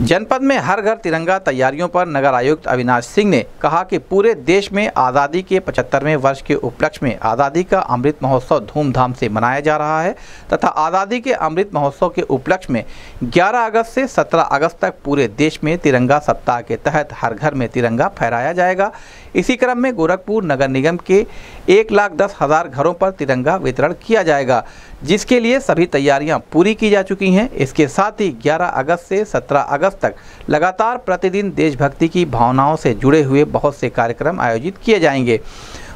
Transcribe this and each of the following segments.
जनपद में हर घर तिरंगा तैयारियों पर नगर आयुक्त अविनाश सिंह ने कहा कि पूरे देश में आज़ादी के 75वें वर्ष के उपलक्ष्य में आज़ादी का अमृत महोत्सव धूमधाम से मनाया जा रहा है तथा आज़ादी के अमृत महोत्सव के उपलक्ष्य में 11 अगस्त से 17 अगस्त तक पूरे देश में तिरंगा सप्ताह के तहत हर घर में तिरंगा फहराया जाएगा। इसी क्रम में गोरखपुर नगर निगम के एक लाख दस हज़ार घरों पर तिरंगा वितरण किया जाएगा, जिसके लिए सभी तैयारियाँ पूरी की जा चुकी हैं। इसके साथ ही 11 अगस्त से 17 अगस्त तक लगातार प्रतिदिन देशभक्ति की भावनाओं से जुड़े हुए बहुत से कार्यक्रम आयोजित किए जाएँगे।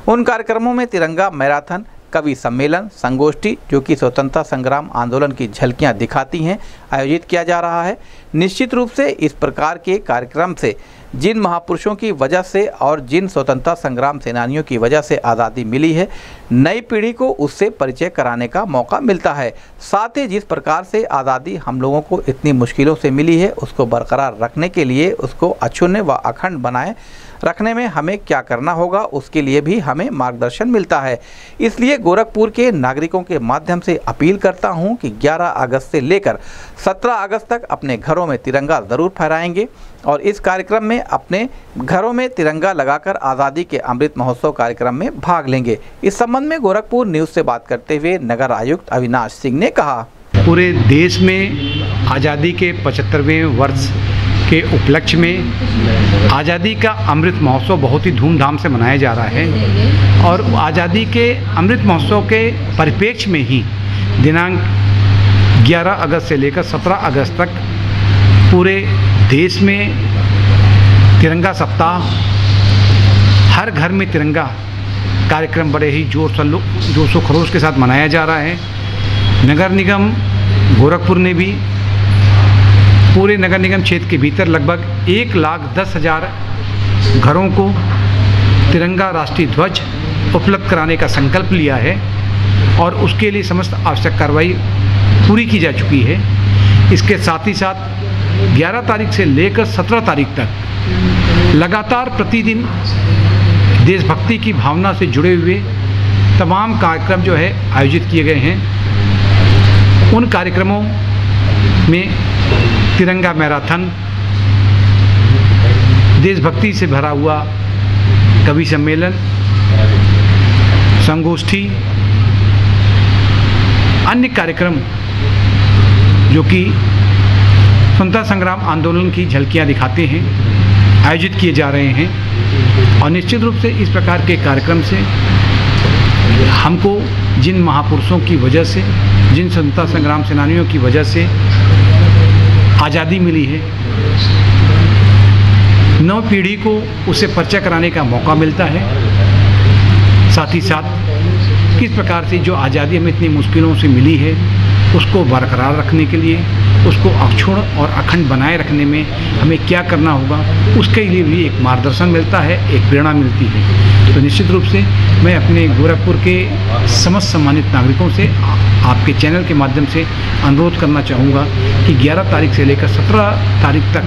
उन कार्यक्रमों में तिरंगा मैराथन, कवि सम्मेलन, संगोष्ठी, जो कि स्वतंत्रता संग्राम आंदोलन की झलकियाँ दिखाती हैं, आयोजित किया जा रहा है। निश्चित रूप से इस प्रकार के कार्यक्रम से जिन महापुरुषों की वजह से और जिन स्वतंत्रता संग्राम सेनानियों की वजह से आज़ादी मिली है, नई पीढ़ी को उससे परिचय कराने का मौका मिलता है। साथ ही जिस प्रकार से आज़ादी हम लोगों को इतनी मुश्किलों से मिली है, उसको बरकरार रखने के लिए उसको अक्षुण्य व अखंड बनाए। रखने में हमें क्या करना होगा, उसके लिए भी हमें मार्गदर्शन मिलता है। इसलिए गोरखपुर के नागरिकों के माध्यम से अपील करता हूँ कि 11 अगस्त से लेकर 17 अगस्त तक अपने घरों में तिरंगा ज़रूर फहराएँगे और इस कार्यक्रम में अपने घरों में तिरंगा लगाकर आज़ादी के अमृत महोत्सव कार्यक्रम में भाग लेंगे। इस संबंध में गोरखपुर न्यूज़ से बात करते हुए नगर आयुक्त अविनाश सिंह ने कहा। पूरे देश में आज़ादी के पचहत्तरवें वर्ष के उपलक्ष्य में आज़ादी का अमृत महोत्सव बहुत ही धूमधाम से मनाया जा रहा है और आज़ादी के अमृत महोत्सव के परिप्रेक्ष्य में ही दिनांक 11 अगस्त से लेकर 17 अगस्त तक पूरे देश में तिरंगा सप्ताह, हर घर में तिरंगा कार्यक्रम बड़े ही ज़ोर सल्लो जोशो खरोश के साथ मनाया जा रहा है। नगर निगम गोरखपुर ने भी पूरे नगर निगम क्षेत्र के भीतर लगभग एक लाख दस हज़ार घरों को तिरंगा राष्ट्रीय ध्वज उपलब्ध कराने का संकल्प लिया है और उसके लिए समस्त आवश्यक कार्रवाई पूरी की जा चुकी है। इसके साथ ही साथ 11 तारीख से लेकर 17 तारीख तक लगातार प्रतिदिन देशभक्ति की भावना से जुड़े हुए तमाम कार्यक्रम जो है आयोजित किए गए हैं। उन कार्यक्रमों में तिरंगा मैराथन देशभक्ति से भरा हुआ कवि सम्मेलन, संगोष्ठी, अन्य कार्यक्रम जो कि स्वतंत्रता संग्राम आंदोलन की झलकियाँ दिखाते हैं, आयोजित किए जा रहे हैं और निश्चित रूप से इस प्रकार के कार्यक्रम से हमको जिन महापुरुषों की वजह से, जिन स्वतंत्रता संग्राम सेनानियों की वजह से आज़ादी मिली है। नव पीढ़ी को उसे परिचय कराने का मौका मिलता है। साथ ही साथ, किस प्रकार से जो आज़ादी हमें इतनी मुश्किलों से मिली है उसको बरकरार रखने के लिए, उसको अक्षुण और अखंड बनाए रखने में हमें क्या करना होगा, उसके लिए भी एक मार्गदर्शन मिलता है, एक प्रेरणा मिलती है। तो निश्चित रूप से मैं अपने गोरखपुर के समस्त सम्मानित नागरिकों से आपके चैनल के माध्यम से अनुरोध करना चाहूँगा कि 11 तारीख से लेकर 17 तारीख तक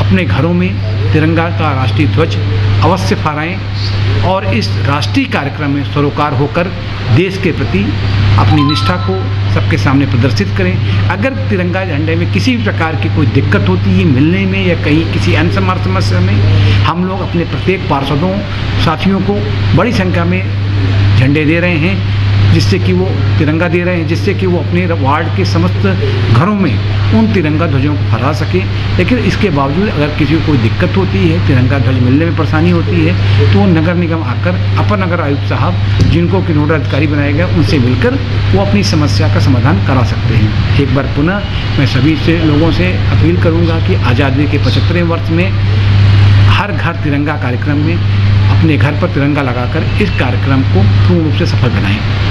अपने घरों में तिरंगा का राष्ट्रीय ध्वज अवश्य फहराएँ। और इस राष्ट्रीय कार्यक्रम में सरोकार होकर देश के प्रति अपनी निष्ठा को सबके सामने प्रदर्शित करें। अगर तिरंगा झंडे में किसी भी प्रकार की कोई दिक्कत होती है मिलने में या कहीं किसी अन्य समार समस्या में, हम लोग अपने प्रत्येक पार्षदों, साथियों को बड़ी संख्या में झंडे दे रहे हैं। जिससे कि वो तिरंगा दे रहे हैं, जिससे कि वो अपने वार्ड के समस्त घरों में उन तिरंगा ध्वजों को फहरा सकें। लेकिन इसके बावजूद अगर किसी को कोई दिक्कत होती है, तिरंगा ध्वज मिलने में परेशानी होती है तो वो नगर निगम आकर, अपर नगर आयुक्त साहब, जिनको कि नोडल अधिकारी बनाया गया, उनसे मिलकर वो अपनी समस्या का समाधान करा सकते हैं। एक बार पुनः मैं सभी से, लोगों से अपील करूँगा कि आज़ादी के पचहत्तरें वर्ष में हर घर तिरंगा कार्यक्रम में अपने घर पर तिरंगा लगाकर इस कार्यक्रम को पूर्ण रूप से सफल बनाएँ।